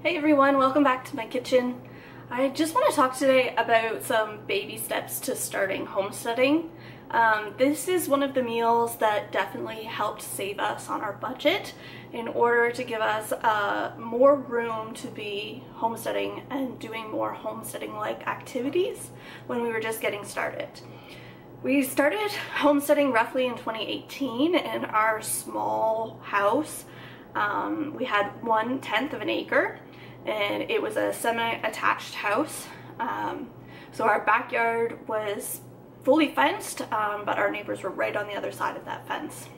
Hey everyone, welcome back to my kitchen. I just want to talk today about some baby steps to starting homesteading. Um, this is one of the meals that definitely helped save us on our budget in order to give us uh, more room to be homesteading and doing more homesteading-like activities when we were just getting started. We started homesteading roughly in 2018 in our small house. Um, we had one tenth of an acre and it was a semi-attached house. Um, so our backyard was fully fenced, um, but our neighbors were right on the other side of that fence.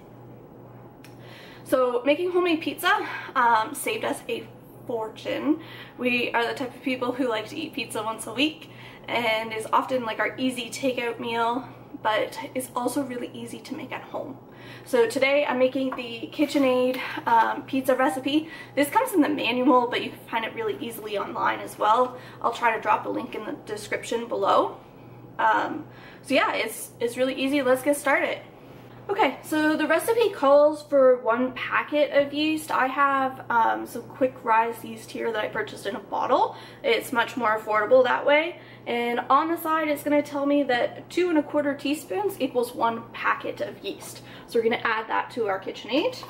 So making homemade pizza um, saved us a fortune. We are the type of people who like to eat pizza once a week and is often like our easy takeout meal, but it's also really easy to make at home. So today I'm making the KitchenAid um, pizza recipe. This comes in the manual, but you can find it really easily online as well. I'll try to drop a link in the description below. Um, so yeah, it's, it's really easy. Let's get started. Okay, so the recipe calls for one packet of yeast. I have um, some quick rise yeast here that I purchased in a bottle. It's much more affordable that way. And on the side, it's gonna tell me that two and a quarter teaspoons equals one packet of yeast. So we're gonna add that to our KitchenAid.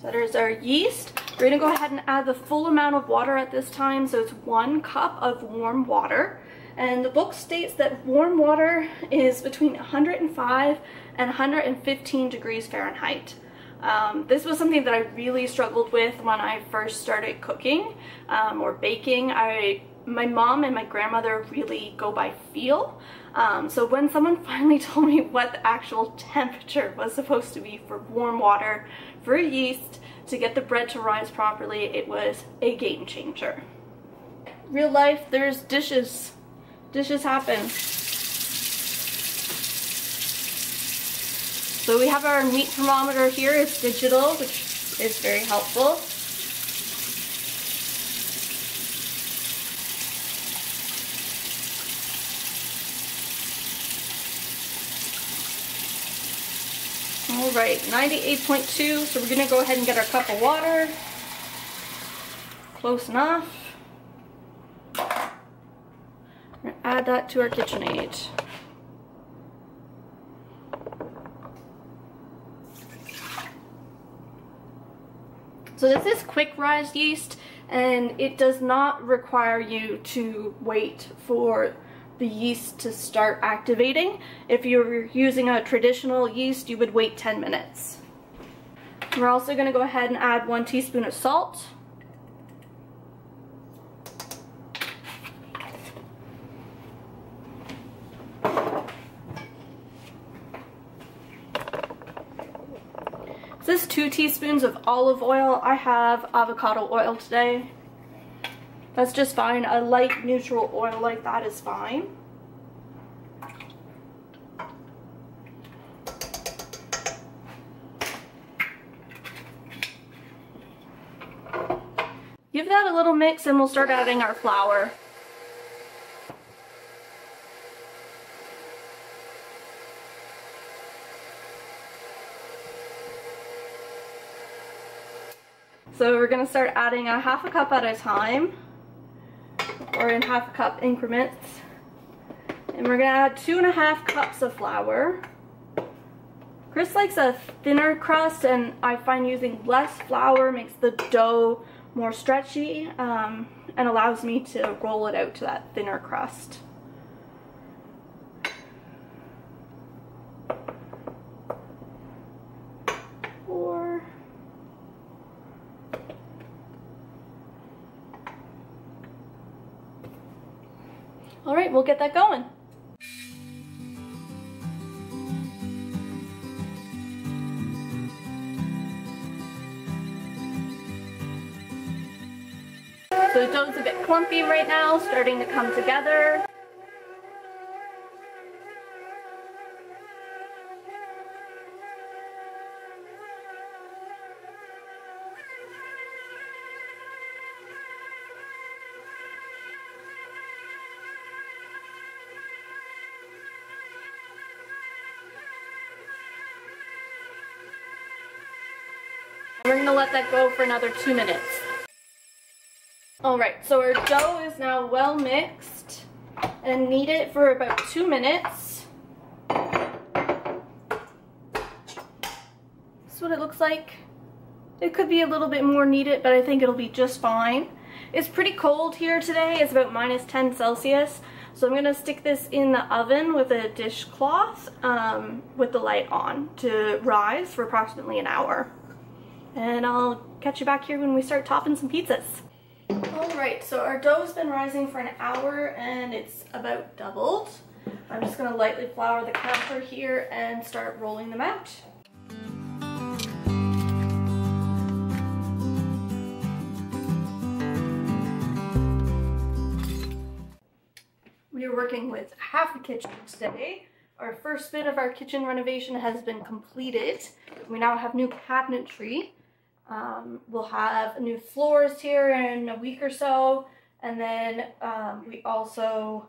So there's our yeast. We're gonna go ahead and add the full amount of water at this time. So it's one cup of warm water. And the book states that warm water is between 105 and 115 degrees Fahrenheit. Um, this was something that I really struggled with when I first started cooking um, or baking. I, my mom and my grandmother really go by feel. Um, so when someone finally told me what the actual temperature was supposed to be for warm water for yeast to get the bread to rise properly, it was a game changer. Real life, there's dishes. Dishes happened. So we have our meat thermometer here. It's digital, which is very helpful. All right, 98.2. So we're gonna go ahead and get our cup of water. Close enough. We're gonna add that to our KitchenAid. So this is quick rise yeast and it does not require you to wait for the yeast to start activating. If you're using a traditional yeast, you would wait 10 minutes. We're also gonna go ahead and add one teaspoon of salt. This is two teaspoons of olive oil. I have avocado oil today. That's just fine. A light neutral oil like that is fine. Give that a little mix and we'll start adding our flour. So we're going to start adding a half a cup at a time or in half a cup increments. And we're going to add two and a half cups of flour. Chris likes a thinner crust and I find using less flour makes the dough more stretchy um, and allows me to roll it out to that thinner crust. Four. All right, we'll get that going. So the dough's a bit clumpy right now, starting to come together. We're gonna let that go for another two minutes. All right, so our dough is now well mixed and knead it for about two minutes. This is what it looks like. It could be a little bit more kneaded, but I think it'll be just fine. It's pretty cold here today. It's about minus 10 Celsius. So I'm gonna stick this in the oven with a dishcloth um, with the light on to rise for approximately an hour. And I'll catch you back here when we start topping some pizzas. Alright, so our dough's been rising for an hour and it's about doubled. I'm just gonna lightly flour the counter here and start rolling them out. We are working with half the kitchen today. Our first bit of our kitchen renovation has been completed. We now have new cabinetry. Um, we'll have new floors here in a week or so. And then um, we also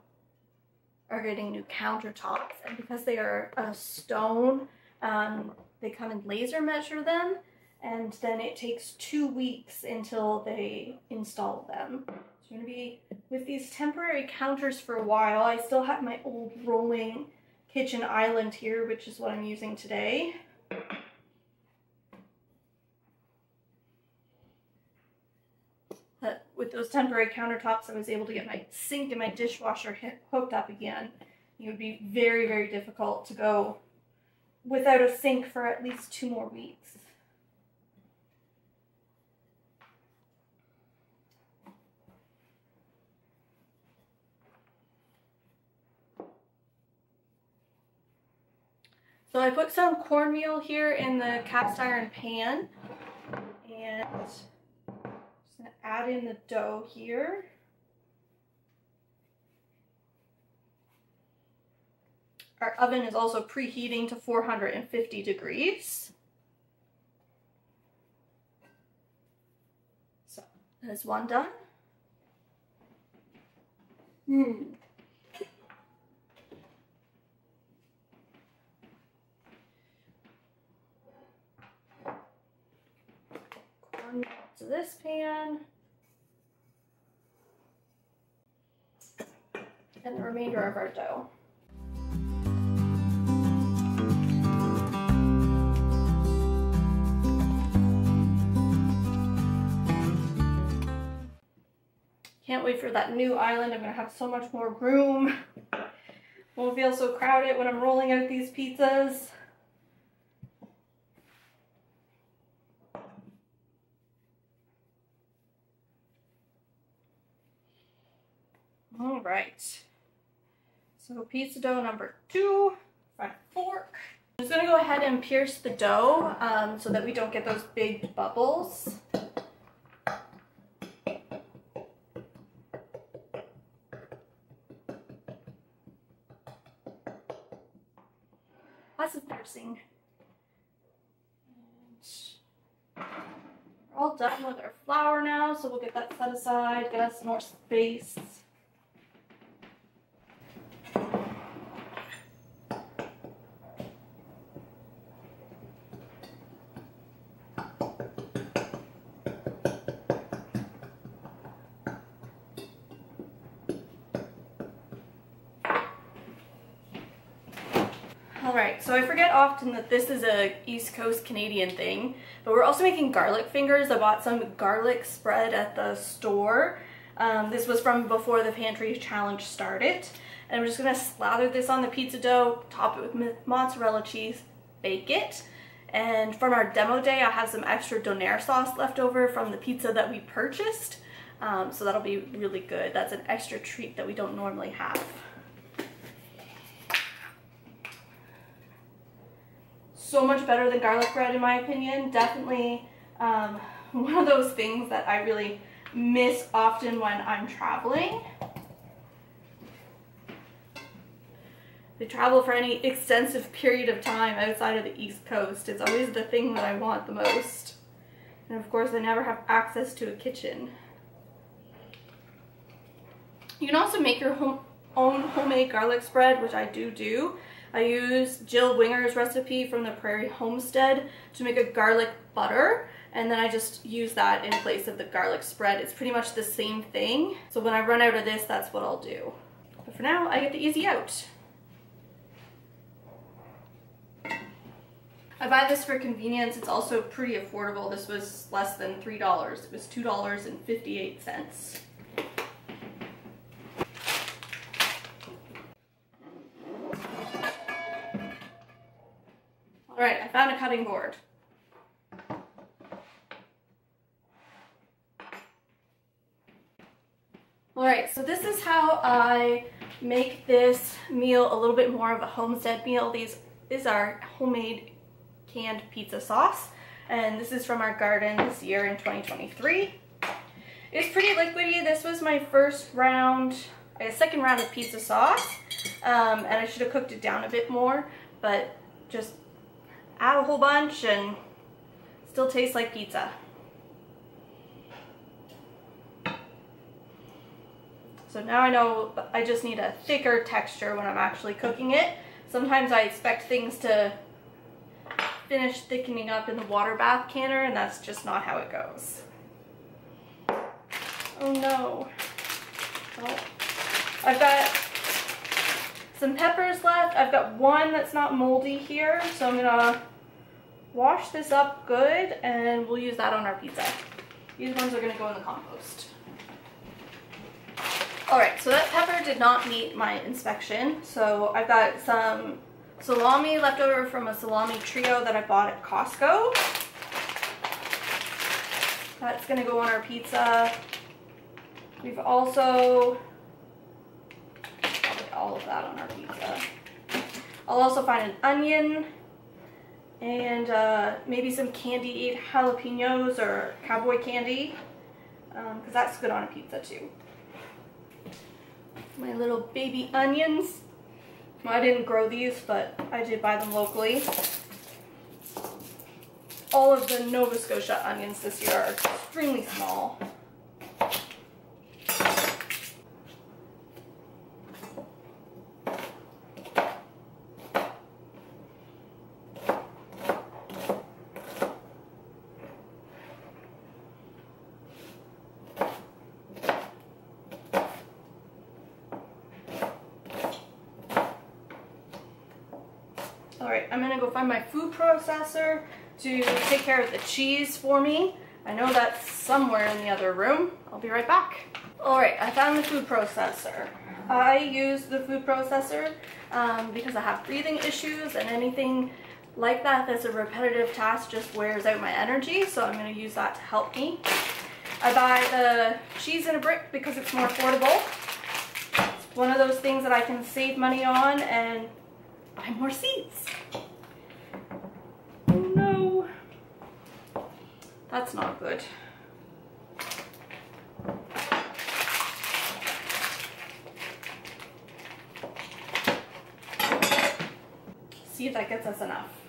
are getting new countertops. And because they are a stone, um, they come and laser measure them. And then it takes two weeks until they install them. So I'm to be with these temporary counters for a while. I still have my old rolling kitchen island here, which is what I'm using today. But with those temporary countertops, I was able to get my sink and my dishwasher hooked up again. It would be very, very difficult to go without a sink for at least two more weeks. So I put some cornmeal here in the cast iron pan and add in the dough here. Our oven is also preheating to 450 degrees. So there's one done. Hmm. to this pan. And the remainder of our dough. Can't wait for that new island. I'm gonna have so much more room. Won't feel so crowded when I'm rolling out these pizzas. All right. So pizza dough number two, front fork. I'm just gonna go ahead and pierce the dough um, so that we don't get those big bubbles. Lots of piercing. And we're all done with our flour now, so we'll get that set aside, get us more space. Alright, so I forget often that this is a East Coast Canadian thing, but we're also making garlic fingers. I bought some garlic spread at the store. Um, this was from before the pantry challenge started. And I'm just gonna slather this on the pizza dough, top it with mozzarella cheese, bake it. And from our demo day, I have some extra donair sauce left over from the pizza that we purchased. Um, so that'll be really good. That's an extra treat that we don't normally have. So much better than garlic bread in my opinion. Definitely um, one of those things that I really miss often when I'm traveling. I travel for any extensive period of time outside of the East Coast, it's always the thing that I want the most. And of course I never have access to a kitchen. You can also make your home, own homemade garlic spread, which I do do. I use Jill Winger's recipe from the Prairie Homestead to make a garlic butter. and then I just use that in place of the garlic spread. It's pretty much the same thing. So when I run out of this, that's what I'll do. But for now, I get the easy out. I buy this for convenience. It's also pretty affordable. This was less than $3. It was $2.58. All right, I found a cutting board. All right, so this is how I make this meal a little bit more of a homestead meal. These is our homemade canned pizza sauce, and this is from our garden this year in 2023. It's pretty liquidy. This was my first round, a second round of pizza sauce, um, and I should have cooked it down a bit more, but just add a whole bunch and still tastes like pizza. So now I know I just need a thicker texture when I'm actually cooking it. Sometimes I expect things to finish thickening up in the water bath canner and that's just not how it goes. Oh no. Oh. I've got some peppers left. I've got one that's not moldy here, so I'm gonna wash this up good and we'll use that on our pizza. These ones are gonna go in the compost. All right, so that pepper did not meet my inspection. So I've got some salami left over from a salami trio that I bought at Costco. That's gonna go on our pizza. We've also, all of that on our pizza. I'll also find an onion and uh, maybe some candied jalapenos or cowboy candy because um, that's good on a pizza too my little baby onions. I didn't grow these, but I did buy them locally. All of the Nova Scotia onions this year are extremely small. All right, I'm gonna go find my food processor to take care of the cheese for me. I know that's somewhere in the other room. I'll be right back. All right, I found the food processor. I use the food processor um, because I have breathing issues and anything like that that's a repetitive task just wears out my energy, so I'm gonna use that to help me. I buy the cheese in a brick because it's more affordable. It's one of those things that I can save money on and buy more seeds. Oh no. That's not good. See if that gets us enough.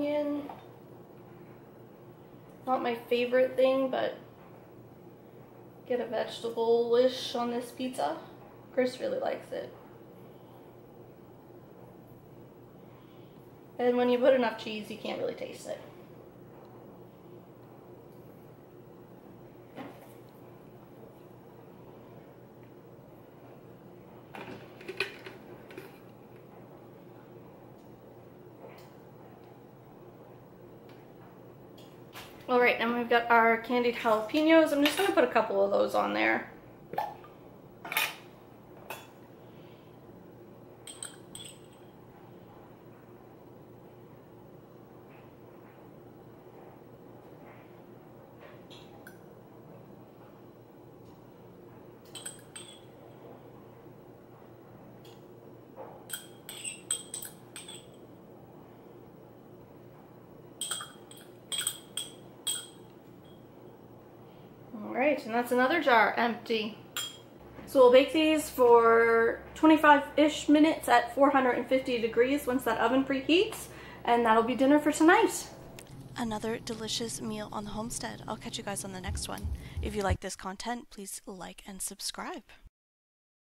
Onion. Not my favorite thing, but get a vegetable-ish on this pizza. Chris really likes it. And when you put enough cheese, you can't really taste it. All right, and we've got our candied jalapenos. I'm just gonna put a couple of those on there. And that's another jar empty. So we'll bake these for 25-ish minutes at 450 degrees once that oven preheats, and that'll be dinner for tonight. Another delicious meal on the homestead. I'll catch you guys on the next one. If you like this content, please like and subscribe.